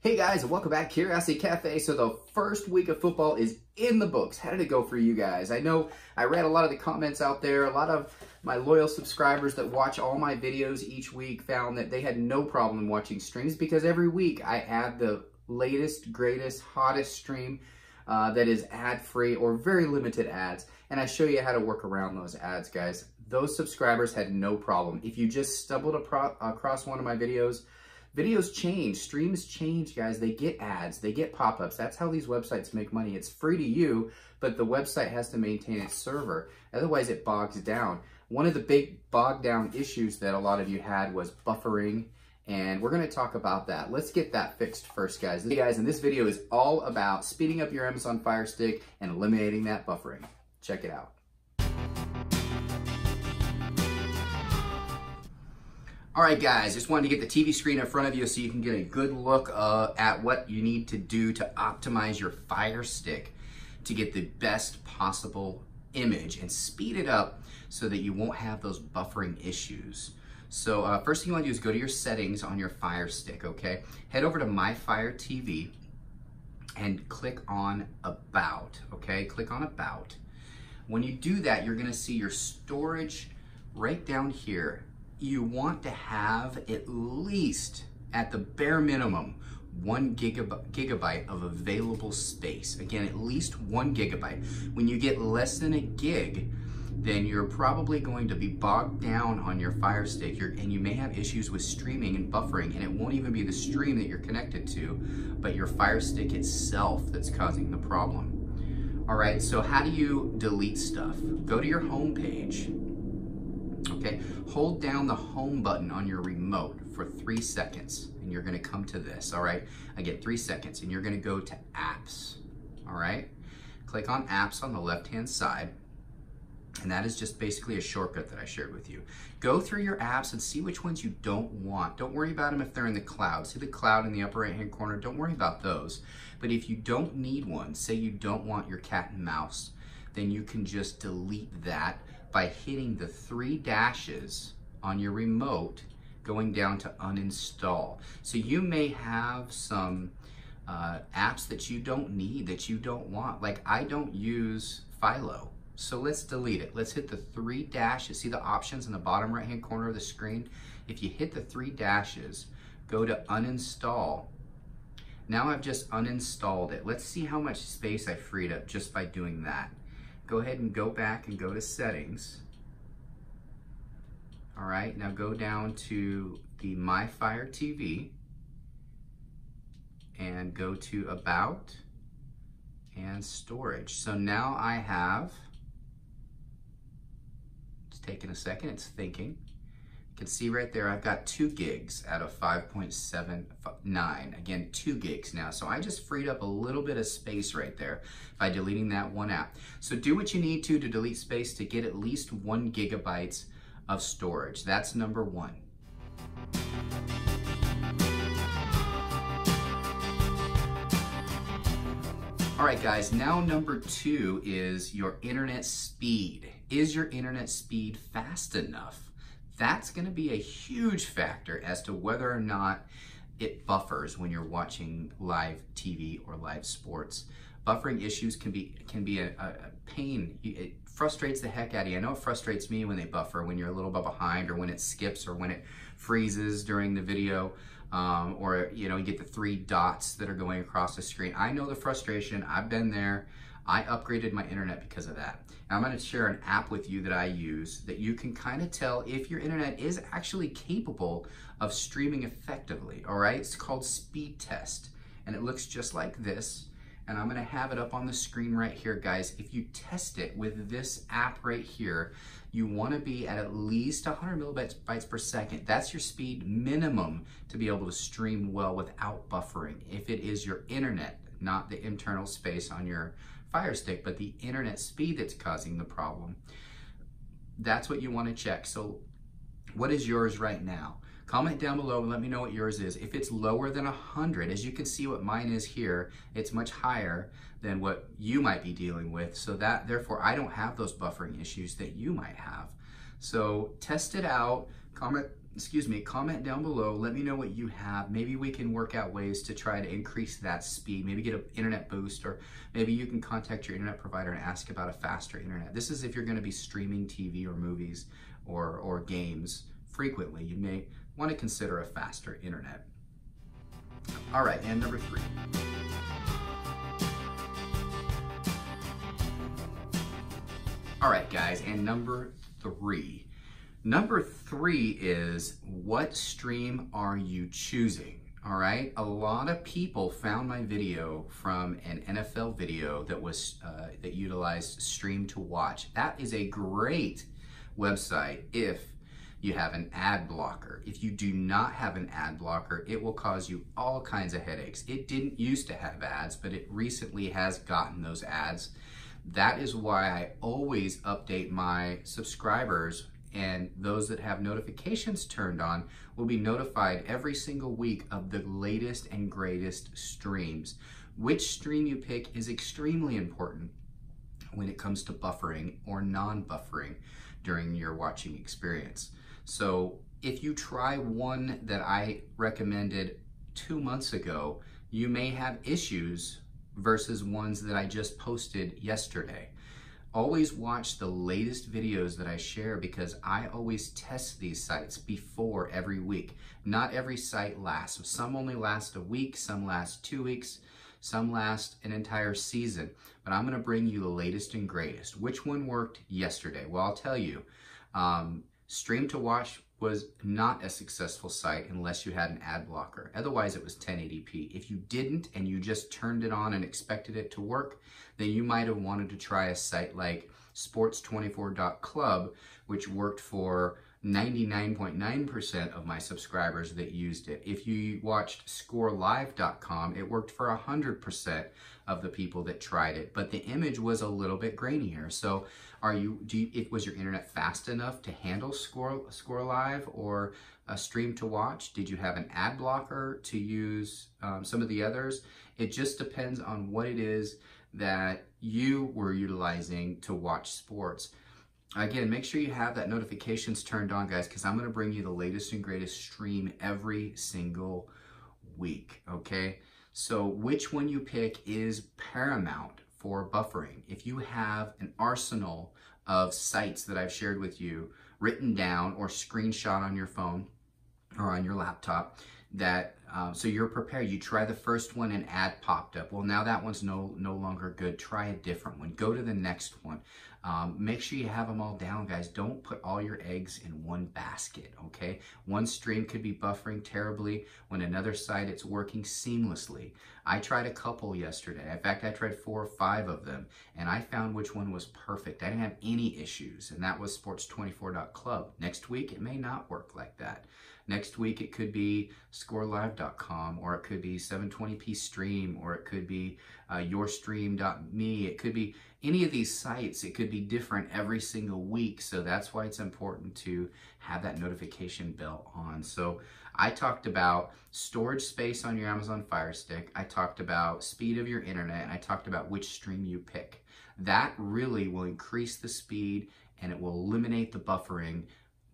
Hey guys, welcome back Curiosity Cafe. So the first week of football is in the books. How did it go for you guys? I know I read a lot of the comments out there. A lot of my loyal subscribers that watch all my videos each week found that they had no problem watching streams because every week I add the latest, greatest, hottest stream uh, that is ad-free or very limited ads. And I show you how to work around those ads, guys. Those subscribers had no problem. If you just stumbled across one of my videos, Videos change, streams change, guys. They get ads, they get pop-ups. That's how these websites make money. It's free to you, but the website has to maintain its server. Otherwise, it bogs down. One of the big bog down issues that a lot of you had was buffering, and we're gonna talk about that. Let's get that fixed first, guys. Hey guys, and this video is all about speeding up your Amazon Fire Stick and eliminating that buffering. Check it out. All right, guys, just wanted to get the TV screen in front of you so you can get a good look uh, at what you need to do to optimize your Fire Stick to get the best possible image and speed it up so that you won't have those buffering issues. So uh, first thing you wanna do is go to your settings on your Fire Stick, okay? Head over to My Fire TV and click on About, okay? Click on About. When you do that, you're gonna see your storage right down here you want to have at least, at the bare minimum, one gigabyte, gigabyte of available space. Again, at least one gigabyte. When you get less than a gig, then you're probably going to be bogged down on your Fire Stick you're, and you may have issues with streaming and buffering and it won't even be the stream that you're connected to, but your Fire Stick itself that's causing the problem. All right, so how do you delete stuff? Go to your home page okay? Hold down the home button on your remote for three seconds and you're gonna come to this, all right? I get three seconds and you're gonna go to apps, all right? Click on apps on the left-hand side and that is just basically a shortcut that I shared with you. Go through your apps and see which ones you don't want. Don't worry about them if they're in the cloud. See the cloud in the upper right hand corner? Don't worry about those. But if you don't need one, say you don't want your cat and mouse, then you can just delete that by hitting the three dashes on your remote going down to uninstall. So you may have some uh, apps that you don't need, that you don't want. Like I don't use Philo. So let's delete it. Let's hit the three dashes. See the options in the bottom right hand corner of the screen? If you hit the three dashes, go to uninstall. Now I've just uninstalled it. Let's see how much space I freed up just by doing that go ahead and go back and go to settings. All right, now go down to the My Fire TV and go to About and Storage. So now I have, it's taking a second, it's thinking. Can see right there, I've got two gigs out of 5.79. Again, two gigs now. So I just freed up a little bit of space right there by deleting that one app. So do what you need to to delete space to get at least one gigabytes of storage. That's number one. All right, guys, now number two is your internet speed. Is your internet speed fast enough? That's going to be a huge factor as to whether or not it buffers when you're watching live TV or live sports. Buffering issues can be can be a, a pain. It frustrates the heck out of you. I know it frustrates me when they buffer, when you're a little bit behind, or when it skips, or when it freezes during the video, um, or you know you get the three dots that are going across the screen. I know the frustration. I've been there. I upgraded my internet because of that. I'm gonna share an app with you that I use that you can kind of tell if your internet is actually capable of streaming effectively, all right? It's called Speed Test, and it looks just like this. And I'm gonna have it up on the screen right here, guys. If you test it with this app right here, you wanna be at at least 100 millibytes per second. That's your speed minimum to be able to stream well without buffering. If it is your internet, not the internal space on your Fire Stick, but the internet speed that's causing the problem. That's what you want to check. So what is yours right now? Comment down below and let me know what yours is. If it's lower than 100, as you can see what mine is here, it's much higher than what you might be dealing with. So that, therefore, I don't have those buffering issues that you might have. So test it out, comment excuse me, comment down below. Let me know what you have. Maybe we can work out ways to try to increase that speed. Maybe get an internet boost, or maybe you can contact your internet provider and ask about a faster internet. This is if you're going to be streaming TV or movies or, or games frequently. You may want to consider a faster internet. All right, and number three. All right, guys, and number three Number three is what stream are you choosing? All right, a lot of people found my video from an NFL video that was uh, that utilized Stream to Watch. That is a great website if you have an ad blocker. If you do not have an ad blocker, it will cause you all kinds of headaches. It didn't used to have ads, but it recently has gotten those ads. That is why I always update my subscribers and those that have notifications turned on will be notified every single week of the latest and greatest streams. Which stream you pick is extremely important when it comes to buffering or non-buffering during your watching experience. So if you try one that I recommended two months ago, you may have issues versus ones that I just posted yesterday. Always watch the latest videos that I share because I always test these sites before every week. Not every site lasts. Some only last a week, some last two weeks, some last an entire season. But I'm gonna bring you the latest and greatest. Which one worked yesterday? Well, I'll tell you. Um, Stream to Watch was not a successful site unless you had an ad blocker. Otherwise, it was 1080p. If you didn't and you just turned it on and expected it to work, then you might have wanted to try a site like sports24.club, which worked for 99.9% of my subscribers that used it. If you watched scorelive.com, it worked for 100% of the people that tried it, but the image was a little bit grainier. So are you, do you, it, was your internet fast enough to handle Score, Score Live or a stream to watch? Did you have an ad blocker to use um, some of the others? It just depends on what it is that you were utilizing to watch sports. Again, make sure you have that notifications turned on, guys, because I'm going to bring you the latest and greatest stream every single week, okay? So which one you pick is paramount for buffering. If you have an arsenal of sites that I've shared with you written down or screenshot on your phone or on your laptop, that um, so you're prepared. You try the first one, and ad popped up. Well, now that one's no no longer good. Try a different one. Go to the next one. Um, make sure you have them all down, guys. Don't put all your eggs in one basket, okay? One stream could be buffering terribly when another site it's working seamlessly. I tried a couple yesterday. In fact, I tried four or five of them, and I found which one was perfect. I didn't have any issues, and that was sports24.club. Next week, it may not work like that. Next week, it could be scorelive.com, or it could be 720p stream, or it could be uh, yourstream.me. It could be any of these sites. It could be different every single week. So that's why it's important to have that notification bell on. So I talked about storage space on your Amazon Fire Stick. I talked about speed of your internet, and I talked about which stream you pick. That really will increase the speed and it will eliminate the buffering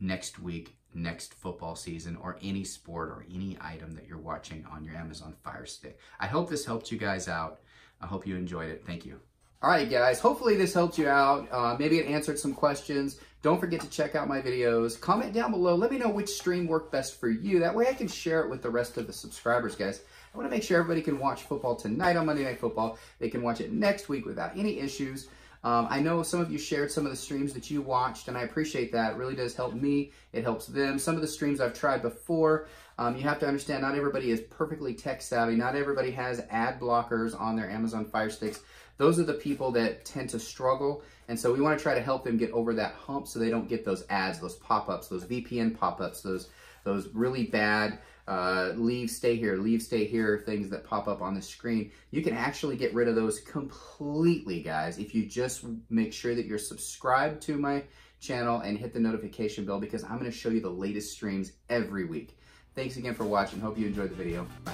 next week next football season or any sport or any item that you're watching on your Amazon Fire Stick. I hope this helped you guys out. I hope you enjoyed it. Thank you. All right, guys, hopefully this helped you out. Uh, maybe it answered some questions. Don't forget to check out my videos. Comment down below. Let me know which stream worked best for you. That way I can share it with the rest of the subscribers, guys. I want to make sure everybody can watch football tonight on Monday Night Football. They can watch it next week without any issues. Um, I know some of you shared some of the streams that you watched, and I appreciate that. It really does help me. It helps them. Some of the streams I've tried before, um, you have to understand not everybody is perfectly tech savvy. Not everybody has ad blockers on their Amazon Fire Sticks. Those are the people that tend to struggle, and so we want to try to help them get over that hump so they don't get those ads, those pop-ups, those VPN pop-ups, those those really bad uh, leave, stay here, leave, stay here, things that pop up on the screen. You can actually get rid of those completely, guys, if you just make sure that you're subscribed to my channel and hit the notification bell because I'm going to show you the latest streams every week. Thanks again for watching. Hope you enjoyed the video. Bye.